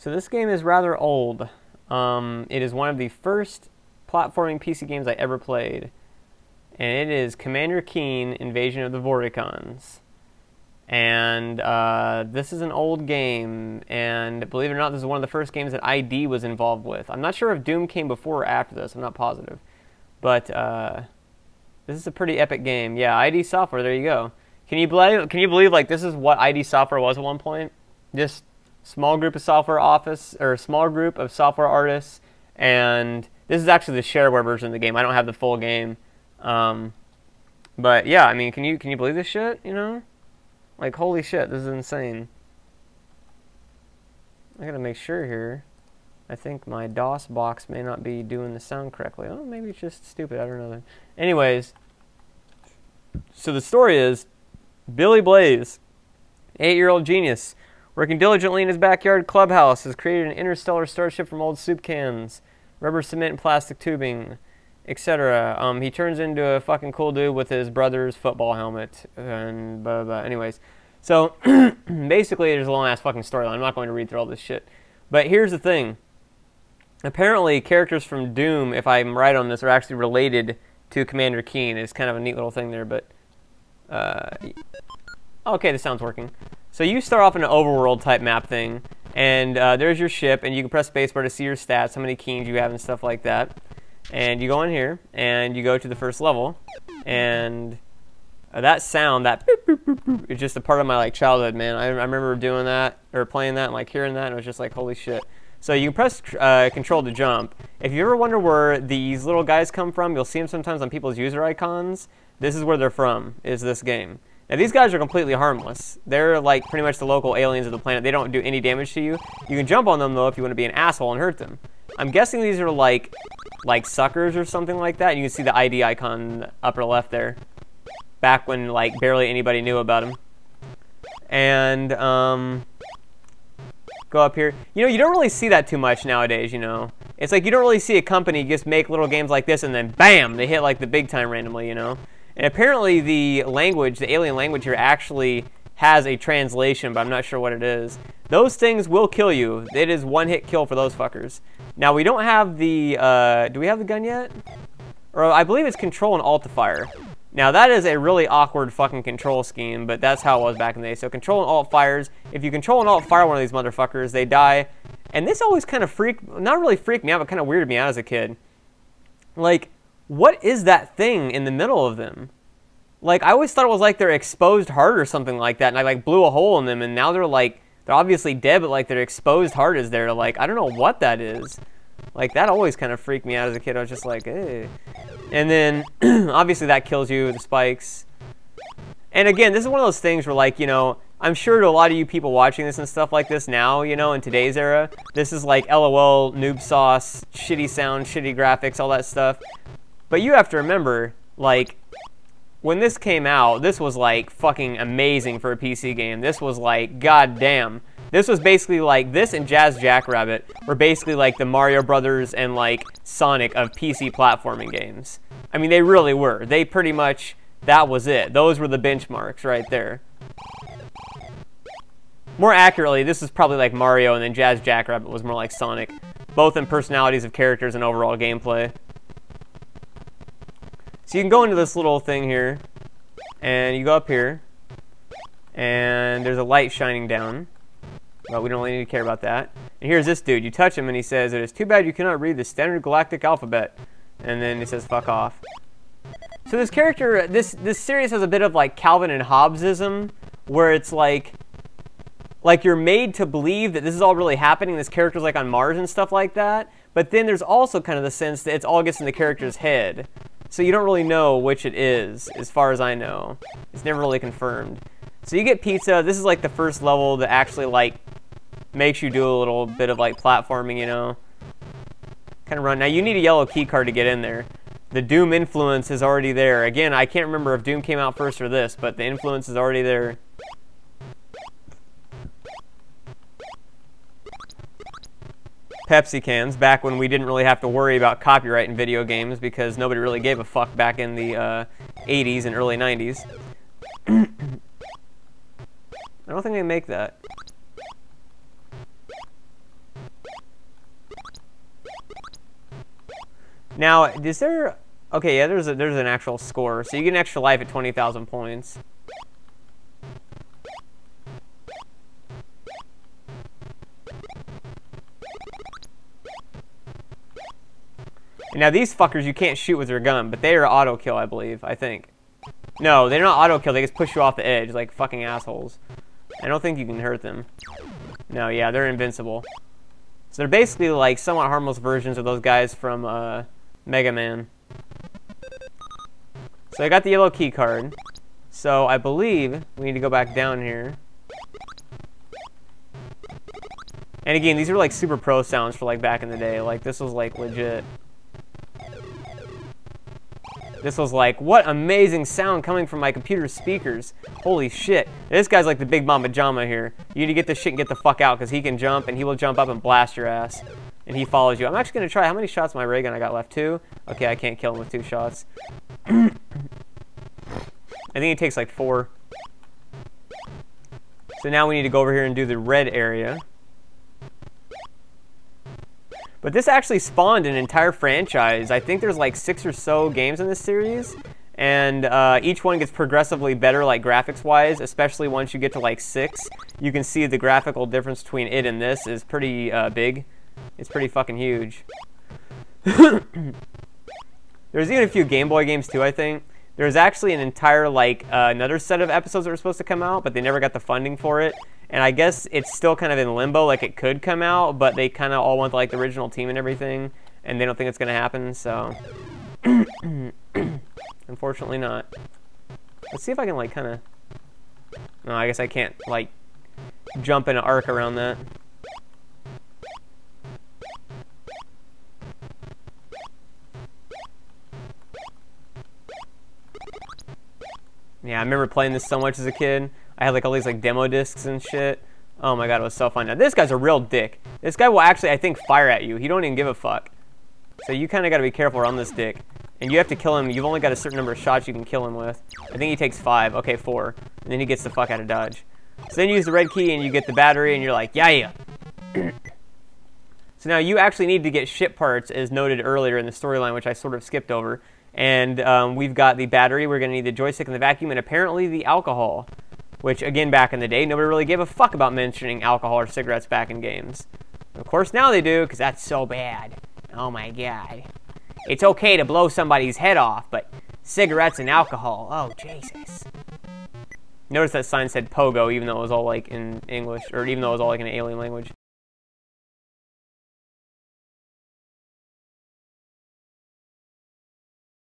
So this game is rather old. Um, it is one of the first platforming PC games I ever played. And it is Commander Keen Invasion of the Vorticons. And uh, this is an old game, and believe it or not, this is one of the first games that ID was involved with. I'm not sure if Doom came before or after this, I'm not positive. But uh, this is a pretty epic game. Yeah, ID Software, there you go. Can you believe, can you believe like this is what ID Software was at one point? Just small group of software office, or small group of software artists, and this is actually the shareware version of the game. I don't have the full game. Um, but yeah, I mean, can you can you believe this shit? You know, like holy shit, this is insane. I gotta make sure here. I think my DOS box may not be doing the sound correctly. Oh, maybe it's just stupid. I don't know. Anyways, so the story is Billy Blaze, eight-year-old genius, working diligently in his backyard clubhouse, has created an interstellar starship from old soup cans, rubber cement, and plastic tubing etc. Um, he turns into a fucking cool dude with his brother's football helmet and blah, blah, blah. Anyways, so basically there's a long ass fucking storyline. I'm not going to read through all this shit. But here's the thing. Apparently, characters from Doom, if I'm right on this, are actually related to Commander Keen. It's kind of a neat little thing there, but... Uh, okay, the sound's working. So you start off in an overworld type map thing, and uh, there's your ship, and you can press spacebar to see your stats, how many keens you have and stuff like that. And you go in here and you go to the first level and uh, that sound that boop, boop, boop, boop, is just a part of my like childhood man. I, I, remember doing that or playing that and like hearing that and it was just like holy shit. So you press uh, control to jump. If you ever wonder where these little guys come from you'll see them sometimes on people's user icons. This is where they're from is this game now these guys are completely harmless they're like pretty much the local aliens of the planet they don't do any damage to you you can jump on them though if you want to be an asshole and hurt them I'm guessing these are like like suckers or something like that. You can see the ID icon upper left there. Back when like barely anybody knew about them. And um, go up here. You know, you don't really see that too much nowadays, you know. It's like you don't really see a company just make little games like this and then bam, they hit like the big time randomly, you know. And apparently the language, the alien language here actually has a translation, but I'm not sure what it is. Those things will kill you. It is one hit kill for those fuckers. Now we don't have the, uh, do we have the gun yet? Or I believe it's control and alt to fire. Now that is a really awkward fucking control scheme, but that's how it was back in the day. So control and alt fires. If you control and alt fire one of these motherfuckers, they die. And this always kind of freaked, not really freaked me out, but kind of weirded me out as a kid. Like, what is that thing in the middle of them? Like, I always thought it was like their exposed heart or something like that, and I like blew a hole in them, and now they're like, they're obviously dead, but like their exposed heart is there. Like, I don't know what that is. Like, that always kind of freaked me out as a kid. I was just like, eh. And then, obviously that kills you the spikes. And again, this is one of those things where like, you know, I'm sure to a lot of you people watching this and stuff like this now, you know, in today's era, this is like LOL, noob sauce, shitty sound, shitty graphics, all that stuff. But you have to remember, like, when this came out, this was like fucking amazing for a PC game. This was like, goddamn. This was basically like, this and Jazz Jackrabbit were basically like the Mario Brothers and like Sonic of PC platforming games. I mean, they really were. They pretty much, that was it. Those were the benchmarks right there. More accurately, this is probably like Mario and then Jazz Jackrabbit was more like Sonic. Both in personalities of characters and overall gameplay. So you can go into this little thing here, and you go up here, and there's a light shining down. But we don't really need to care about that. And here's this dude. You touch him, and he says, It is too bad you cannot read the standard galactic alphabet. And then he says, Fuck off. So this character, this, this series has a bit of like Calvin and Hobbesism, where it's like, like you're made to believe that this is all really happening. This character's like on Mars and stuff like that. But then there's also kind of the sense that it's all gets in the character's head. So you don't really know which it is, as far as I know. It's never really confirmed. So you get pizza. This is like the first level that actually like makes you do a little bit of like platforming, you know. Kind of run. Now you need a yellow key card to get in there. The Doom influence is already there. Again, I can't remember if Doom came out first or this, but the influence is already there. Pepsi cans back when we didn't really have to worry about copyright in video games because nobody really gave a fuck back in the uh, 80s and early 90s. I don't think they make that. Now, is there... Okay, yeah, there's a, there's an actual score, so you get an extra life at 20,000 points. Now these fuckers you can't shoot with your gun, but they are auto kill, I believe. I think. No, they're not auto kill. They just push you off the edge like fucking assholes. I don't think you can hurt them. No, yeah, they're invincible. So they're basically like somewhat harmless versions of those guys from uh, Mega Man. So I got the yellow key card. So I believe we need to go back down here. And again, these are like super pro sounds for like back in the day. Like this was like legit. This was like, what amazing sound coming from my computer speakers. Holy shit. This guy's like the big mama jama here. You need to get this shit and get the fuck out because he can jump and he will jump up and blast your ass. And he follows you. I'm actually going to try. How many shots my ray gun I got left? Two? Okay, I can't kill him with two shots. I think he takes like four. So now we need to go over here and do the red area. But this actually spawned an entire franchise. I think there's like six or so games in this series. And uh, each one gets progressively better, like graphics-wise, especially once you get to like six. You can see the graphical difference between it and this is pretty uh, big. It's pretty fucking huge. There's even a few Game Boy games too, I think. There's actually an entire, like, uh, another set of episodes that were supposed to come out, but they never got the funding for it and I guess it's still kind of in limbo, like it could come out, but they kind of all want like the original team and everything, and they don't think it's gonna happen. So, unfortunately, not. Let's see if I can like kind of. No, I guess I can't like jump in an arc around that. Yeah, I remember playing this so much as a kid. I had like all these like demo discs and shit. Oh my god, it was so fun. Now this guy's a real dick. This guy will actually, I think, fire at you. He don't even give a fuck. So you kind of got to be careful around this dick. And you have to kill him. You've only got a certain number of shots you can kill him with. I think he takes five. Okay, four. And then he gets the fuck out of dodge. So then you use the red key and you get the battery and you're like, yeah, yeah. so now you actually need to get ship parts as noted earlier in the storyline, which I sort of skipped over. And um, we've got the battery. We're going to need the joystick and the vacuum and apparently the alcohol which again back in the day nobody really gave a fuck about mentioning alcohol or cigarettes back in games. Of course now they do because that's so bad. Oh my god. It's okay to blow somebody's head off, but cigarettes and alcohol, oh Jesus. Notice that sign said pogo even though it was all like in English, or even though it was all like in an alien language.